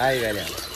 Ahí, galera.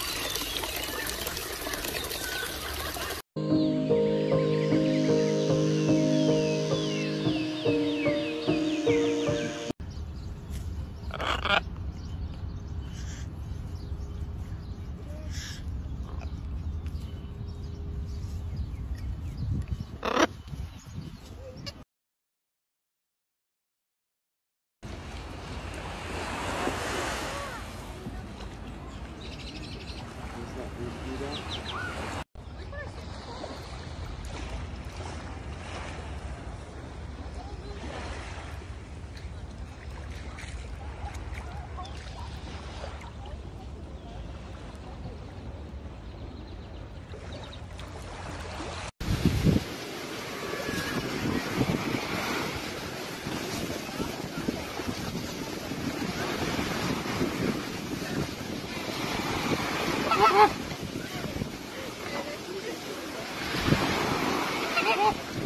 Oh.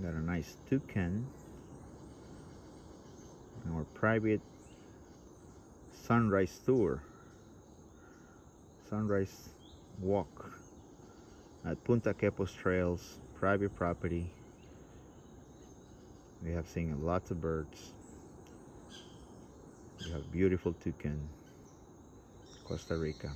Got a nice toucan. Our private sunrise tour. Sunrise walk at Punta Quepos Trails, private property. We have seen lots of birds. We have beautiful toucan, Costa Rica.